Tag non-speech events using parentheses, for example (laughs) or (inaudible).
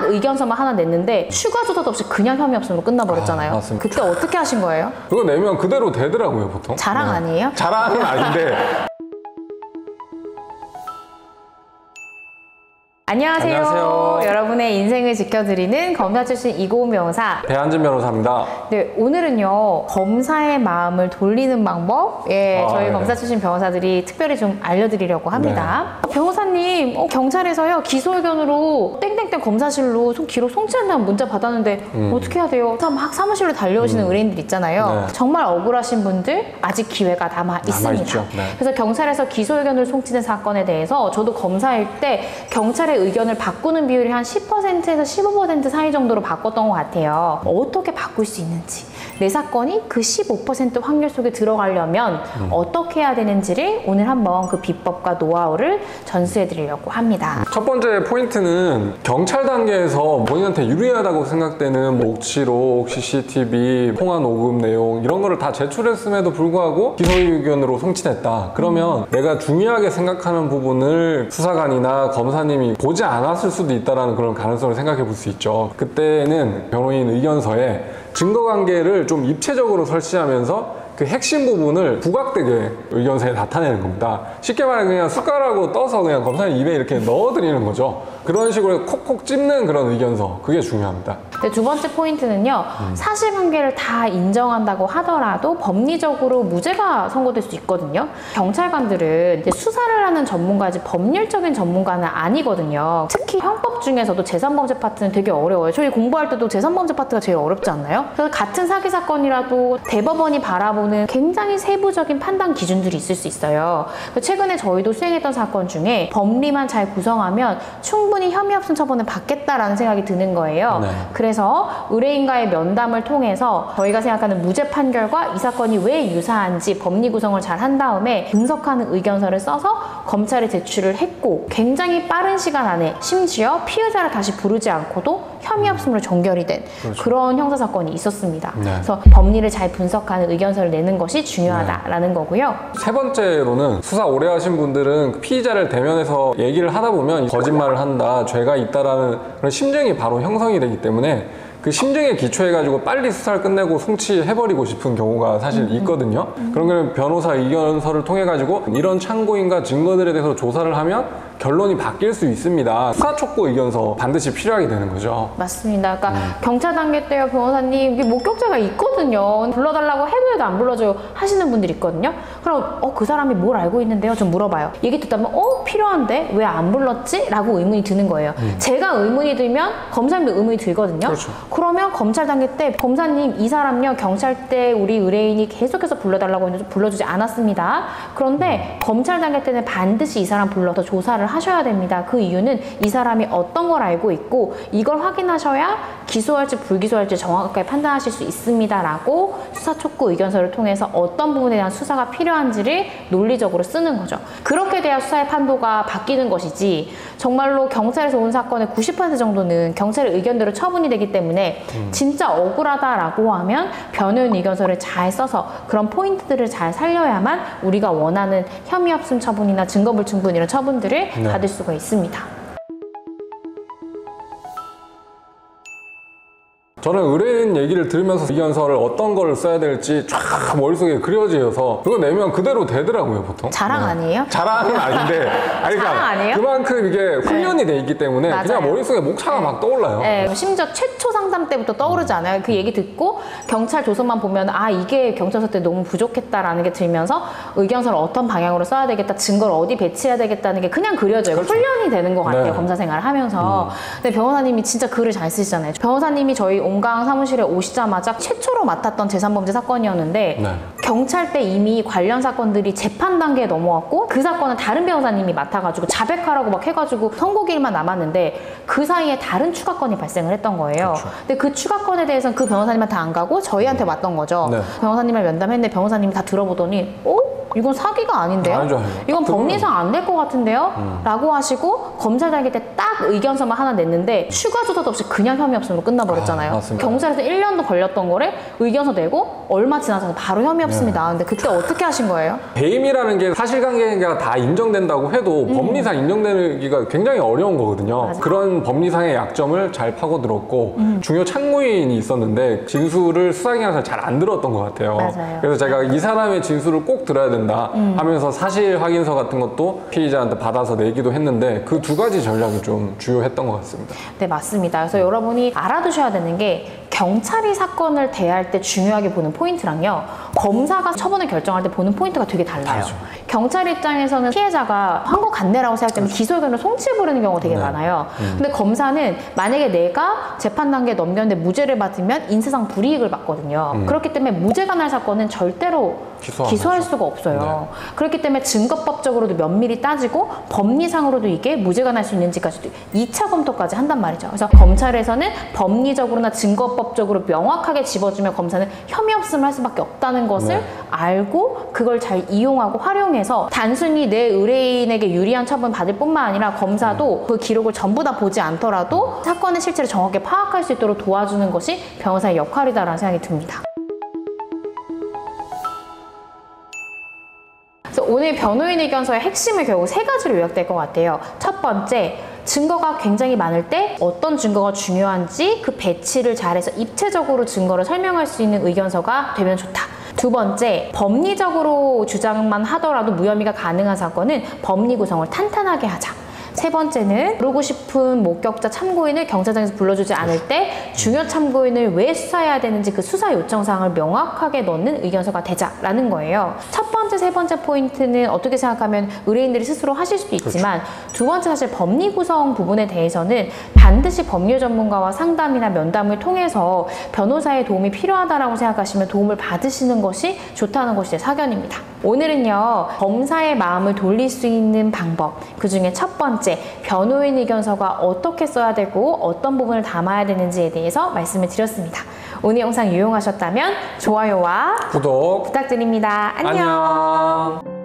딱 의견서만 하나 냈는데 추가 조사도 없이 그냥 혐의 없음으로 끝나버렸잖아요. 아, 맞습니다. 그때 어떻게 하신 거예요? 그거 내면 그대로 되더라고요 보통. 자랑 네. 아니에요? 자랑은 아닌데 안녕하세요. 안녕하세요. 여러분의 인생을 지켜드리는 검사 출신 이고은 변호사. 배한진 변호사입니다. 네, 오늘은요, 검사의 마음을 돌리는 방법, 예, 아, 저희 네. 검사 출신 변호사들이 특별히 좀 알려드리려고 합니다. 변호사님, 어, 경찰에서요, 기소 의견으로 땡땡땡 검사실로 송- 기록 송치한다는 문자 받았는데, 어떻게 해야 돼요? 다막 사무실로 달려오시는 의뢰인들 있잖아요. 음. 네. 정말 억울하신 분들, 아직 기회가 남아 있습니다. 네. 그래서 경찰에서 기소 의견을 송치된 사건에 대해서 저도 검사일 때 경찰의 의견을 바꾸는 비율이 한 10%에서 15% 사이 정도로 바꿨던 것 같아요. 어떻게 바꿀 수 있는지. 내 사건이 그 15% 확률 속에 들어가려면 음. 어떻게 해야 되는지를 오늘 한번 그 비법과 노하우를 전수해 드리려고 합니다. 첫 번째 포인트는 경찰 단계에서 본인한테 유리하다고 생각되는 뭐 녹취록, CCTV, 통화 녹음 내용 이런 거를 다 제출했음에도 불구하고 기소 의견으로 송치됐다. 그러면 내가 중요하게 생각하는 부분을 수사관이나 검사님이 보지 않았을 수도 있다는 그런 가능성을 생각해 볼 수 있죠. 그때는 변호인 의견서에 증거관계를 좀 입체적으로 설치하면서 그 핵심 부분을 부각되게 의견서에 나타내는 겁니다. 쉽게 말해 그냥 숟가락으로 떠서 그냥 검사님 입에 이렇게 넣어드리는 거죠. 그런 식으로 콕콕 찝는 그런 의견서 그게 중요합니다. 네, 두 번째 포인트는요, 사실관계를 다 인정한다고 하더라도 법리적으로 무죄가 선고될 수 있거든요. 경찰관들은 이제 수사를 하는 전문가지 법률적인 전문가는 아니거든요. 특히 형법 중에서도 재산범죄 파트는 되게 어려워요. 저희 공부할 때도 재산범죄 파트가 제일 어렵지 않나요? 그래서 같은 사기 사건이라도 대법원이 바라보는 굉장히 세부적인 판단 기준들이 있을 수 있어요. 그래서 최근에 저희도 수행했던 사건 중에 법리만 잘 구성하면 충분히 혐의 없음 처분을 받겠다라는 생각이 드는 거예요. 네. 그래서 의뢰인과의 면담을 통해서 저희가 생각하는 무죄 판결과 이 사건이 왜 유사한지 법리 구성을 잘 한 다음에 분석하는 의견서를 써서 검찰에 제출을 했고 굉장히 빠른 시간 안에 심지어 피의자를 다시 부르지 않고도 혐의 없음으로 종결이 된 그런 형사 사건이 있었습니다. 네. 그래서 법리를 잘 분석하는 의견서를 내는 것이 중요하다라는 거고요. 세 번째로는 수사 오래 하신 분들은 그 피의자를 대면해서 얘기를 하다 보면 거짓말을 한다, 죄가 있다라는 그런 심증이 바로 형성이 되기 때문에 그 심증에 기초해가지고 빨리 수사를 끝내고 송치해버리고 싶은 경우가 사실 있거든요. 그런 경우는 변호사 의견서를 통해가지고 이런 참고인과 증거들에 대해서 조사를 하면 결론이 바뀔 수 있습니다. 수사 촉구 의견서 반드시 필요하게 되는 거죠. 맞습니다. 그러니까 음. 경찰 단계 때요, 변호사님, 이게 목격자가 있거든요. 불러달라고 해도 안 불러줘요 하시는 분들 있거든요. 그럼 어 그 사람이 뭘 알고 있는데요? 좀 물어봐요. 얘기 듣다면 어 필요한데 왜 안 불렀지? 라고 의문이 드는 거예요. 제가 의문이 들면 검사님도 의문이 들거든요. 음. 그렇죠. 그러면 검찰 단계 때 검사님 이 사람요 경찰 때 우리 의뢰인이 계속해서 불러달라고 했는데 불러주지 않았습니다. 그런데 검찰 단계 때는 반드시 이 사람 불러서 조사를 하셔야 됩니다. 그 이유는 이 사람이 어떤 걸 알고 있고 이걸 확인하셔야 기소할지 불기소할지 정확하게 판단하실 수 있습니다라고 수사 촉구 의견서를 통해서 어떤 부분에 대한 수사가 필요한지를 논리적으로 쓰는 거죠. 그렇게 돼야 수사의 판도가 바뀌는 것이지 정말로 경찰에서 온 사건의 90% 정도는 경찰의 의견대로 처분이 되기 때문에 진짜 억울하다라고 하면 변호인 의견서를 잘 써서 그런 포인트들을 잘 살려야만 우리가 원하는 혐의 없음 처분이나 증거 불충분 이런 처분들을 네. 받을 수가 있습니다. 저는 의뢰인 얘기를 들으면서 의견서를 어떤 걸 써야 될지 쫙 머릿속에 그려져서 그거 내면 그대로 되더라고요 보통 자랑 네. 아니에요? 자랑은 아닌데 (laughs) 아니, 그러니까 자랑 아니에요? 그만큼 이게 훈련이 돼 있기 때문에 맞아요. 그냥 머릿속에 목차가 막 떠올라요 네, 심지어 최초 상담 때부터 떠오르지 않아요. 그 얘기 듣고 경찰 조서만 보면 아 이게 경찰서 때 너무 부족했다라는 게 들면서 의견서를 어떤 방향으로 써야 되겠다, 증거를 어디 배치해야 되겠다는 게 그냥 그려져요. 훈련이 되는 것 같아요. 네. 검사 생활을 하면서. 근데 변호사님이 진짜 글을 잘 쓰시잖아요. 변호사님이 저희 온강 사무실에 오시자마자 최초로 맡았던 재산범죄 사건이었는데 네. 경찰 때 이미 관련 사건들이 재판 단계에 넘어왔고 그 사건은 다른 변호사님이 맡아가지고 자백하라고 막 해가지고 선고기일만 남았는데 그 사이에 다른 추가 건이 발생을 했던 거예요. 근데 그 추가 건에 대해서는 그 변호사님한테 안 가고 저희한테 왔던 거죠. 네. 변호사님을 면담했는데 변호사님이 다 들어보더니 어? 이건 사기가 아닌데요? 아니죠. 이건 법리상 안 될 것 같은데요? 라고 하시고 검찰 단계 때딱 의견서만 하나 냈는데 추가 조사도 없이 그냥 혐의 없음으로 끝나버렸잖아요. 아. 경찰에서 1년도 걸렸던 거를 의견서 내고 얼마 지나서 바로 혐의 없습니다. 근데 그때 어떻게 하신 거예요? 배임이라는 게 사실관계가 다 인정된다고 해도 법리상 인정되기가 굉장히 어려운 거거든요. 음. 맞아. 그런 법리상의 약점을 잘 파고들었고 음. 중요 참고인이 있었는데 진술을 수사기관에서 잘 안 들었던 것 같아요. 맞아요. 음. 그래서 제가 이 사람의 진술을 꼭 들어야 된다 하면서 사실 확인서 같은 것도 피의자한테 받아서 내기도 했는데 그 두 가지 전략이 좀 주요했던 것 같습니다. 네, 맞습니다. 그래서 여러분이 알아두셔야 되는 게 경찰이 사건을 대할 때 중요하게 보는 포인트랑요. 검사가 처분을 결정할 때 보는 포인트가 되게 달라요. 다르죠. 경찰 입장에서는 피해자가 한거 같네라고 생각되면 기소 의견을 송치해 버리는 경우가 되게 네. 많아요. 근데 검사는 만약에 내가 재판 단계에 넘겼는데 무죄를 받으면 인사상 불이익을 받거든요. 그렇기 때문에 무죄가 날 사건은 절대로 기소 기소할 하죠. 수가 없어요. 그렇기 때문에 증거법적으로도 면밀히 따지고 법리상으로도 이게 무죄가 날 수 있는지까지도 2차 검토까지 한단 말이죠. 그래서 검찰에서는 법리적으로나 증거법적으로 명확하게 집어주면 검사는 혐의 없음을 할 수밖에 없다는 것을 네. 알고 그걸 잘 이용하고 활용해서 단순히 내 의뢰인에게 유리한 처분 받을 뿐만 아니라 검사도 그 기록을 전부 다 보지 않더라도 사건의 실체를 정확하게 파악할 수 있도록 도와주는 것이 변호사의 역할이다라는 생각이 듭니다. 그래서 오늘 변호인 의견서의 핵심을 결국 세 가지로 요약될 것 같아요. 첫 번째, 증거가 굉장히 많을 때 어떤 증거가 중요한지 그 배치를 잘해서 입체적으로 증거를 설명할 수 있는 의견서가 되면 좋다. 두 번째, 법리적으로 주장만 하더라도 무혐의가 가능한 사건은 법리 구성을 탄탄하게 하자. 세 번째는 부르고 싶은 목격자 참고인을 경찰청에서 불러주지 않을 때 중요 참고인을 왜 수사해야 되는지 그 수사 요청 사항을 명확하게 넣는 의견서가 되자라는 거예요. 첫 번째, 세 번째 포인트는 어떻게 생각하면 의뢰인들이 스스로 하실 수도 있지만 두 번째 사실 법리 구성 부분에 대해서는 반드시 법률 전문가와 상담이나 면담을 통해서 변호사의 도움이 필요하다라고 생각하시면 도움을 받으시는 것이 좋다는 것이 제 사견입니다. 오늘은요 검사의 마음을 돌릴 수 있는 방법 그 중에 첫 번째 변호인 의견서가 어떻게 써야 되고 어떤 부분을 담아야 되는지에 대해서 말씀을 드렸습니다. 오늘 영상 유용하셨다면 좋아요와 구독 부탁드립니다. 안녕. 안녕.